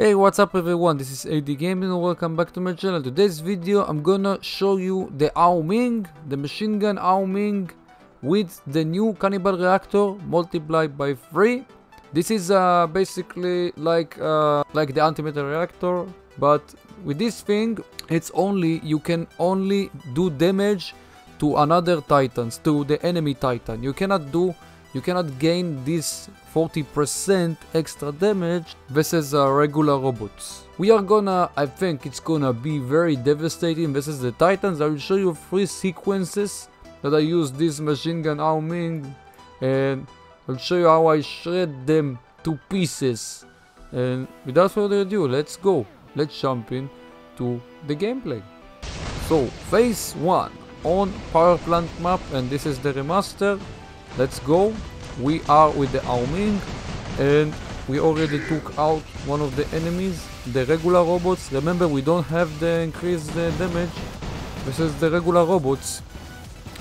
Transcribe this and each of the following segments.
Hey what's up everyone this is AD Gaming and welcome back to my channel. Today's video I'm gonna show you the Ao Ming, the machine gun Ao Ming with the new Cannibal Reactor multiplied by 3. This is uh, basically like uh, like the antimatter reactor but with this thing it's only you can only do damage to another titans to the enemy titan. You cannot do you cannot gain this 40% extra damage versus uh, regular robots. We are gonna, I think it's gonna be very devastating versus the titans. I will show you three sequences that I use this machine gun Ao Ming and I'll show you how I shred them to pieces. And without further ado, let's go. Let's jump in to the gameplay. So, phase 1 on power plant map and this is the remaster Let's go. We are with the Ao Ming and we already took out one of the enemies, the regular robots. Remember we don't have the increased uh, damage versus the regular robots,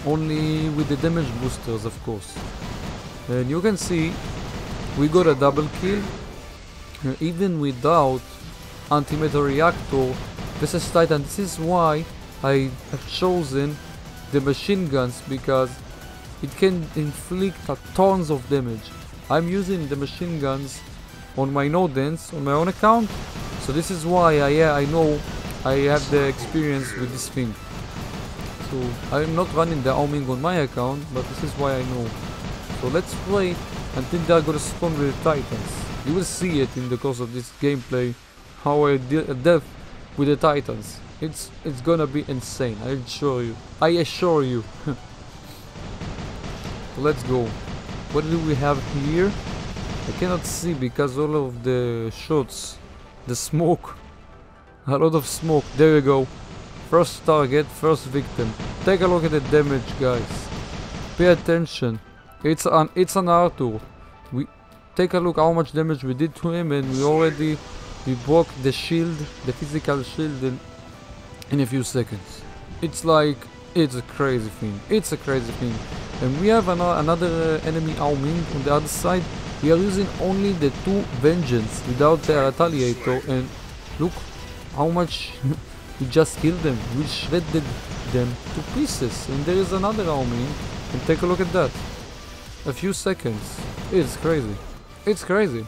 only with the damage boosters of course. And you can see we got a double kill uh, even without antimatter reactor versus Titan. This is why I have chosen the machine guns because it can inflict tons of damage. I'm using the machine guns on my Nodens on my own account, so this is why I, yeah, I know I have the experience with this thing. So I'm not running the Ao Ming on my account, but this is why I know. So let's wait until they're gonna spawn with the Titans. You will see it in the course of this gameplay, how I uh, deal death with the Titans. It's it's gonna be insane, I assure you. I assure you. let's go. What do we have here? I cannot see because all of the shots, the smoke, a lot of smoke. There you go. First target, first victim. Take a look at the damage, guys. Pay attention. It's an it's an Arthur. We take a look how much damage we did to him, and we already we broke the shield, the physical shield, in, in a few seconds. It's like it's a crazy thing. It's a crazy thing. And we have an another uh, enemy Ao Ming on the other side. We are using only the two Vengeance without the Retaliator and look how much we just killed them. We shredded them to pieces. And there is another Ao Ming and take a look at that. A few seconds. It's crazy. It's crazy.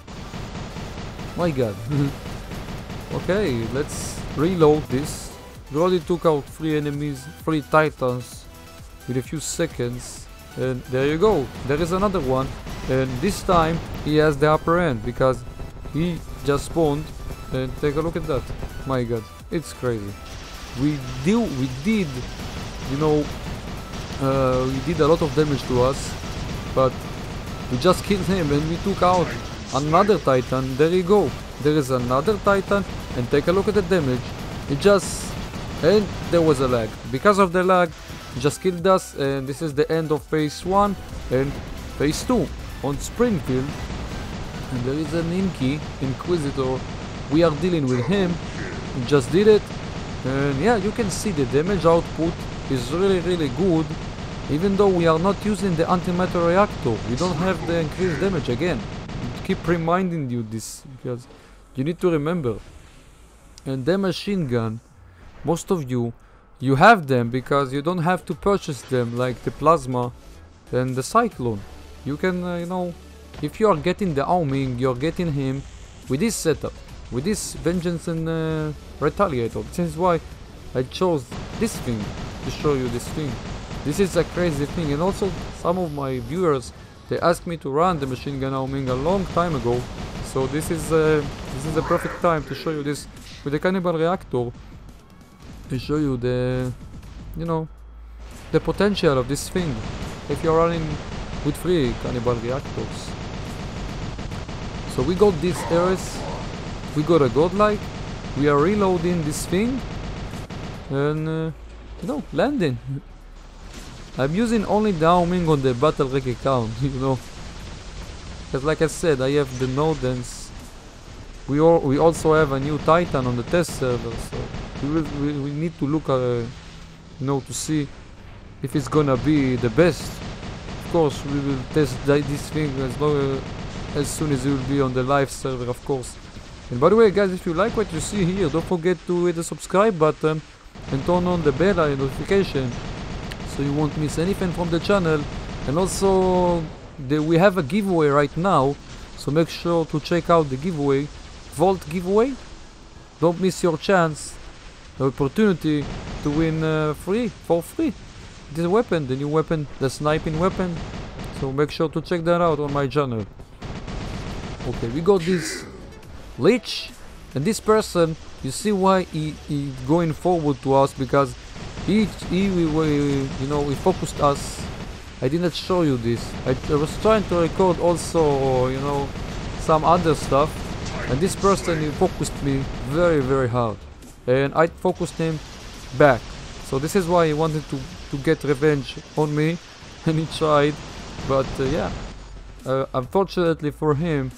My god. okay, let's reload this we already took out three enemies, three titans with a few seconds and there you go, there is another one. And this time he has the upper end because he just spawned. And take a look at that, my god, it's crazy. We do, we did, you know, uh, we did a lot of damage to us but we just killed him and we took out another titan, there you go, there is another titan and take a look at the damage, it just and there was a lag. Because of the lag, just killed us and this is the end of phase 1 and phase 2 on Springfield. And there is an Inky, Inquisitor, we are dealing with him, just did it. And yeah, you can see the damage output is really really good even though we are not using the antimatter reactor. We don't have the increased damage again. Keep reminding you this because you need to remember. And the machine gun most of you you have them because you don't have to purchase them like the plasma and the cyclone. You can uh, you know if you are getting the Ao Ming you're getting him with this setup with this vengeance and uh, retaliator. This is why I chose this thing to show you this thing. This is a crazy thing and also some of my viewers they asked me to run the machine gun Ao Ming a long time ago. So this is uh, this is the perfect time to show you this with the cannibal reactor to show you the, you know, the potential of this thing if you're running with three cannibal reactors. So we got these areas, we got a godlike, we are reloading this thing and, uh, you know, landing. I'm using only the Ao Ming on the battle rank account, you know. Because like I said, I have the Nodens. We, all, we also have a new Titan on the test server, so we, will, we, we need to look, uh, you know, to see if it's gonna be the best. Of course, we will test this thing as long uh, as soon as it will be on the live server, of course. And by the way guys, if you like what you see here, don't forget to hit the subscribe button and turn on the bell notification so you won't miss anything from the channel. And also, the, we have a giveaway right now, so make sure to check out the giveaway. Vault giveaway. Don't miss your chance, the opportunity to win uh, free, for free. This weapon, the new weapon, the sniping weapon. So make sure to check that out on my channel. Okay, we got this Lich, and this person, you see why he, he going forward to us because he, he we, we, you know, he focused us. I didn't show you this. I, I was trying to record also, you know, some other stuff, and this person he focused me very very hard, and I focused him back. So this is why he wanted to to get revenge on me, and he tried, but uh, yeah. Uh, unfortunately for him,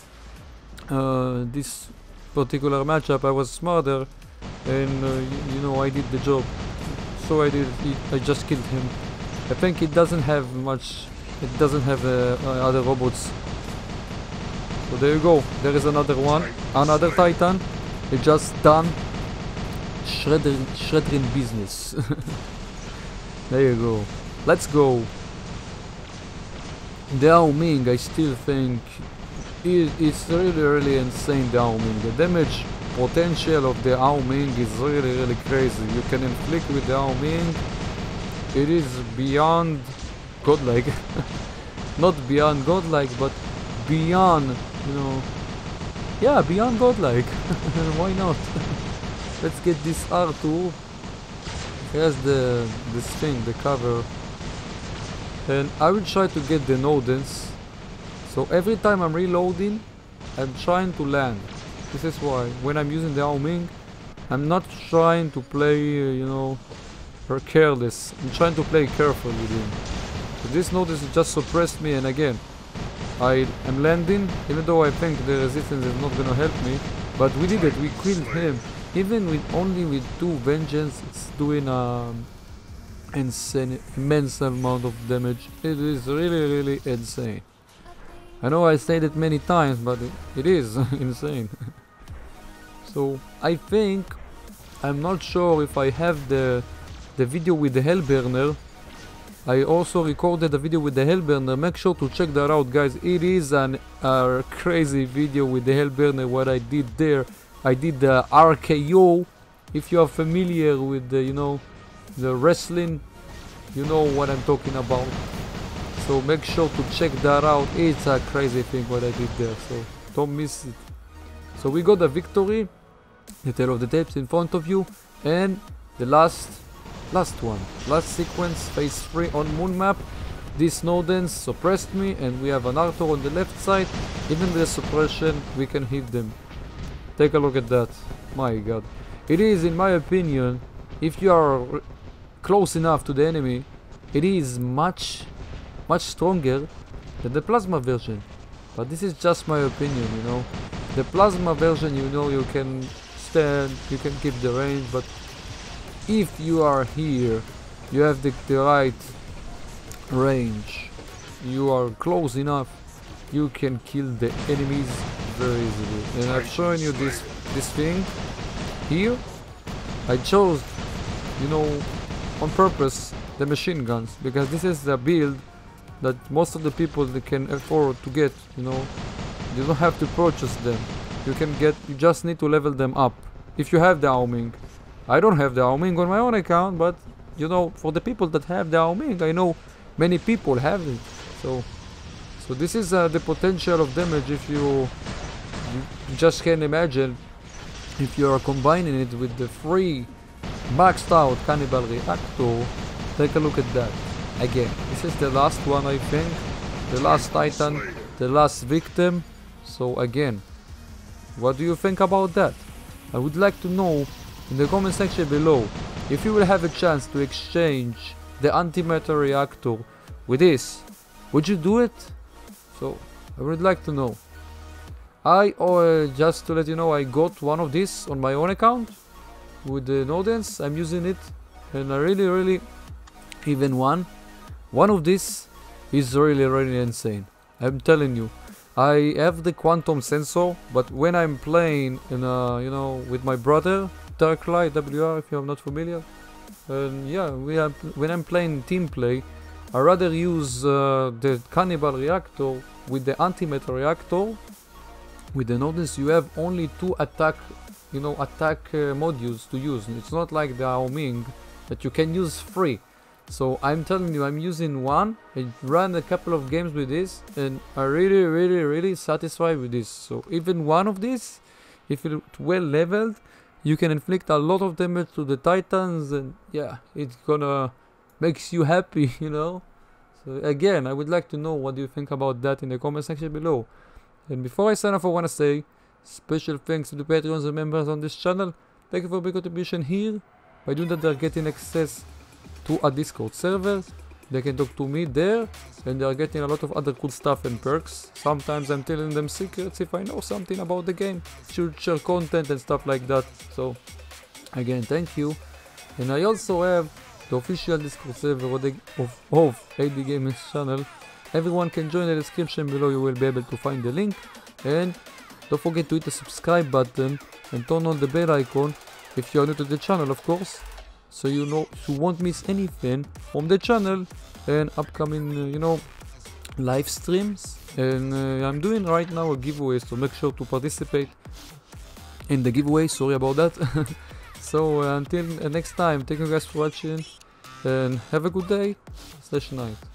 uh, this particular matchup I was smarter and uh, you, you, know I did the job. So I did I just killed him. I think it doesn't have much it doesn't have uh, uh, other robots. So there you go. There is another one. Another titan. It just done shredding shredding business there you go let's go the Ao Ming I still think it's really really insane the Ao Ming. The damage potential of the Ao Ming is really really crazy. You can inflict with the Ao Ming. It is beyond godlike. Not beyond godlike, but beyond, you know, yeah, beyond godlike. Why not? Let's get this R2. Here's the this thing, the cover. And I will try to get the Nodens so every time I'm reloading, I'm trying to land. This is why when I'm using the Ao Ming, I'm not trying to play, uh, you know, careless. I'm trying to play careful with him. This Nodens just suppressed me and again, I am landing, even though I think the resistance is not gonna help me, but we did it, we killed him. Even with only with two vengeance, it's doing um, insane, immense amount of damage. It is really, really insane. I know I said it many times, but it, it is insane. so I think I'm not sure if I have the the video with the Hellburner. I also recorded a video with the Hellburner. Make sure to check that out, guys. It is an uh, crazy video with the Hellburner. What I did there, I did the RKO. If you are familiar with the, you know, the wrestling, you know what I'm talking about. So make sure to check that out. It's a crazy thing what I did there so don't miss it. So we got the victory the tail of the tapes in front of you and the last last one. Last sequence phase 3 on moon map. These Nodens suppressed me and we have an Arthur on the left side. Even with the suppression we can hit them take a look at that my god it is in my opinion if you are close enough to the enemy it is much much stronger than the plasma version. But this is just my opinion, you know. The plasma version, you know, you can stand, you can keep the range, but if you are here, you have the, the right range, you are close enough, you can kill the enemies very easily. And I've shown you this this thing here. I chose, you know, on purpose the machine guns because this is the build that most of the people they can afford to get you know. You don't have to purchase them. You can get you just need to level them up. If you have the Ao Ming. I don't have the Ao Ming on my own account but you know for the people that have the Ao Ming I know many people have it. So so this is uh, the potential of damage if you, you just can imagine if you are combining it with the free maxed out cannibal reactor take a look at that again. This is the last one I think. The last titan, the last victim. So again, what do you think about that? I would like to know in the comment section below if you will have a chance to exchange the antimatter reactor with this. Would you do it? So I would like to know. I, uh, just to let you know, I got one of these on my own account with the Nodens. I'm using it and I really, really even one one of these is really really insane. I'm telling you. I have the quantum sensor, but when I'm playing in a, you know, with my brother, Darklight WR, if you're not familiar, and yeah, we are, when I'm playing team play, I rather use uh, the Cannibal reactor with the antimatter reactor. With the Nodens, you have only two attack, you know, attack uh, modules to use. It's not like the Ao Ming that you can use three. So I'm telling you, I'm using one. I ran a couple of games with this, and I'm really, really, really satisfied with this. So even one of these, if it's well leveled, you can inflict a lot of damage to the titans, and yeah, it's gonna makes you happy, you know. So again, I would like to know what do you think about that in the comment section below. And before I sign off, I wanna say special thanks to the Patreons and members on this channel. Thank you for your contribution here. By doing that, they're getting access to a Discord server. They can talk to me there, and they are getting a lot of other cool stuff and perks. Sometimes I'm telling them secrets if I know something about the game, future content and stuff like that. So, again, thank you. And I also have the official Discord server of, of, AD Gaming channel. Everyone can join the description below, you will be able to find the link. And don't forget to hit the subscribe button and turn on the bell icon if you are new to the channel, of course so you know you won't miss anything from the channel and upcoming uh, you know live streams and uh, I'm doing right now a giveaway so make sure to participate in the giveaway sorry about that so uh, until next time thank you guys for watching and have a good day. Slash night